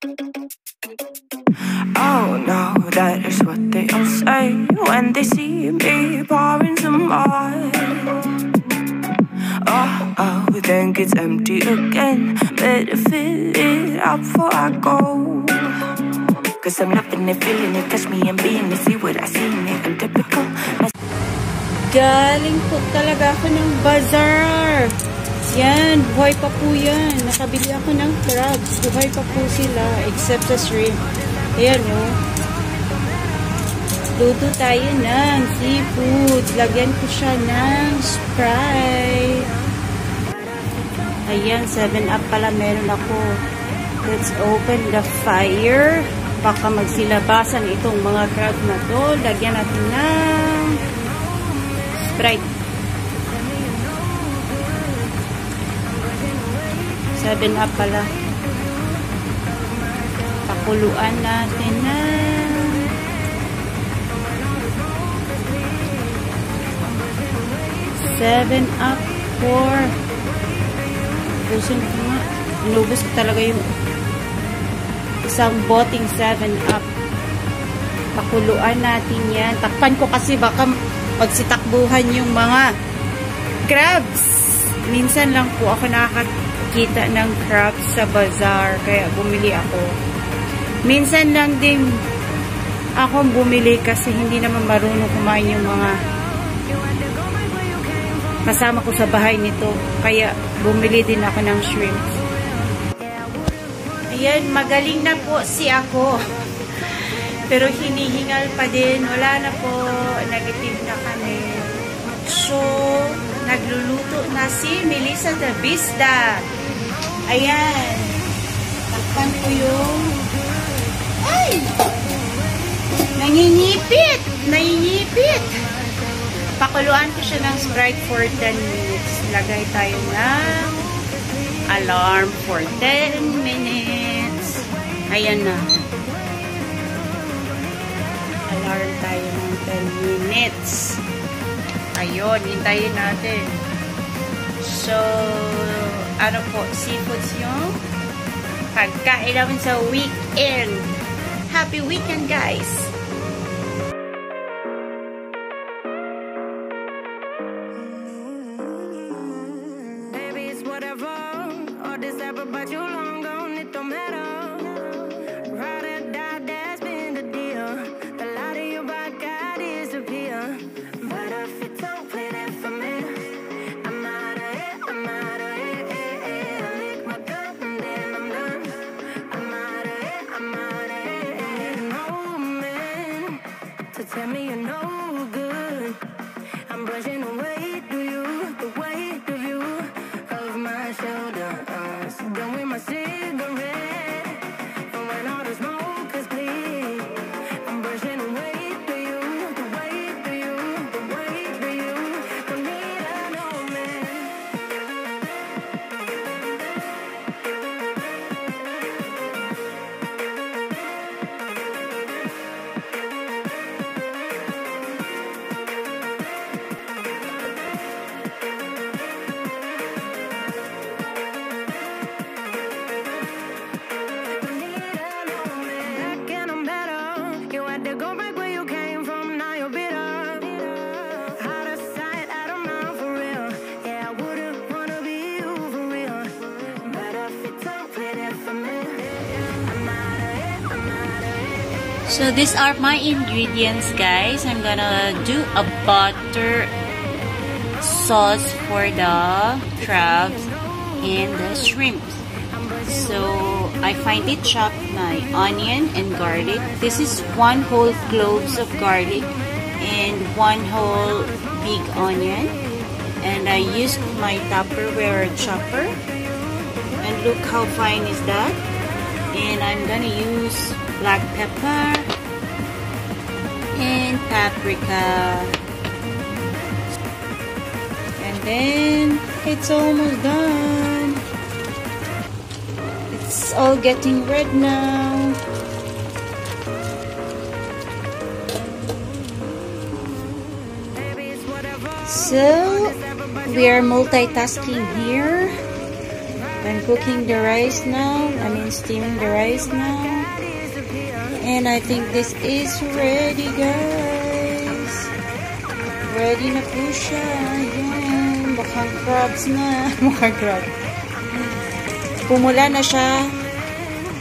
Oh no, that is what they all say when they see me pouring some wine. Oh, oh, think it's empty again. Better fill it up before I go. Cause I'm loving it, feeling it, touch me and being it, see what I see in it. I'm typical. Galing po talaga ako ng bazaar. Yan, buhay pa po yan. Nakabili ako ng crabs. Buhay pa po sila, except sa shrimp. Ayan, o. Oh. Luto tayo ng seafood. Lagyan ko siya ng Sprite. Ayan, 7-up pala meron ako. Let's open the fire. Baka magsilabasan itong mga crabs na to. Lagyan natin ng Sprite. 7 up pala. Pakuluan natin na Seven up for Pusin ko nga. Inubos ko talaga yung isang boting 7 up. Pakuluan natin yan. Takpan ko kasi baka pagsitakbuhan yung mga crabs. Minsan lang po ako nakakakita nakakita ng crabs sa bazaar. Kaya bumili ako. Minsan lang din ako bumili kasi hindi naman marunong kumain yung mga kasama ko sa bahay nito. Kaya bumili din ako ng shrimp. Ayan, magaling na po si ako. Pero hinihingal pa din. Wala na po. Negative na kami. So, nagluluto na si Melissa de Vista. Ayan. Takpan ko yung... Ay! Nangingipit! Nangingipit! Pakuluan ko siya ng Sprite for 10 minutes. Lagay tayo ng alarm for 10 minutes. Ayan na. Alarm tayo ng 10 minutes. Ayun, hintayin natin. So, ano po, seafoods yung pagkain namin sa weekend. Happy weekend, guys! To tell me you're no So these are my ingredients guys. I'm gonna do a butter sauce for the crabs and the shrimp. So I finely chopped my onion and garlic. This is one whole cloves of garlic and one whole big onion. And I used my Tupperware chopper. And look how fine is that. And I'm gonna use black pepper and paprika. And then it's almost done. It's all getting red now. So we are multitasking here. I'm cooking the rice now. I mean, steaming the rice now. And I think this is ready, guys. Ready na po siya. Ayan. Mukhang crabs na. Mukhang crab. Pumula na siya.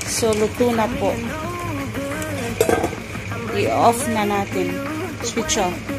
So, luto na po. I-off na natin. Switch off.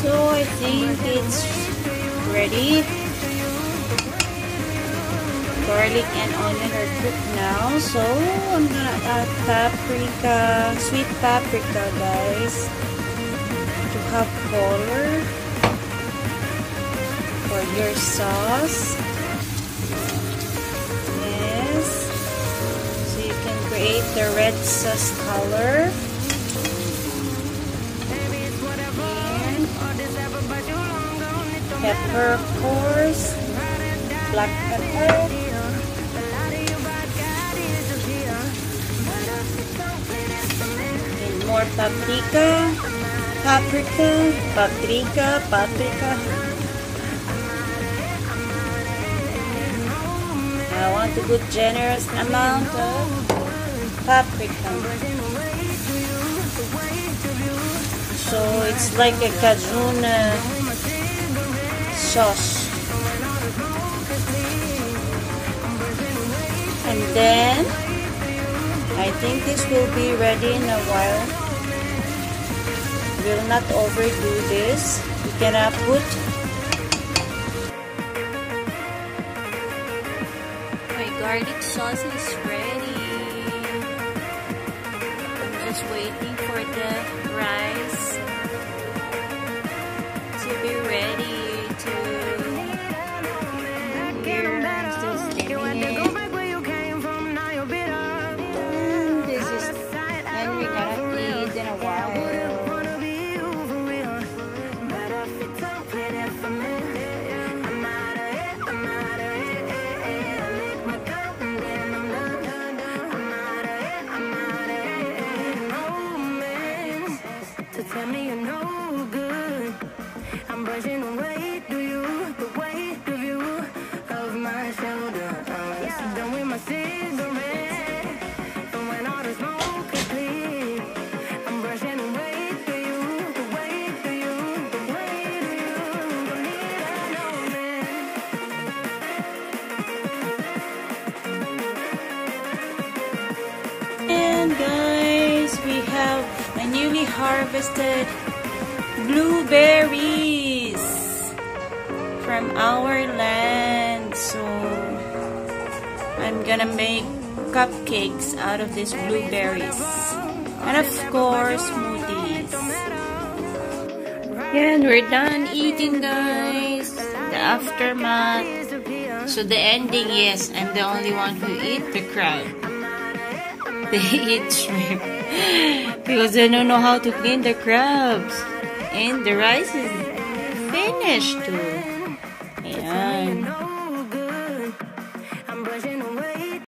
So, I think it's ready. Garlic and onion are cooked now. So, I'm gonna add paprika, sweet paprika, guys, to have color for your sauce. Yes. So, you can create the red sauce color. Pepper, of course, black pepper, and more paprika, paprika, paprika, paprika. I want a good generous amount of paprika. So it's like a Cajun uh, sauce. And then I think this will be ready in a while. Will not overdo this. You can put garlic sauce is ready. I'm just waiting for the rice tell me you're no good. I'm brushing away, newly harvested blueberries from our land. So I'm gonna make cupcakes out of these blueberries. And of course, smoothies. And we're done eating, guys. The aftermath. So the ending, yes, I'm the only one who eat the crab. They eat shrimp because they don't know how to clean the crabs. And the rice is finished too.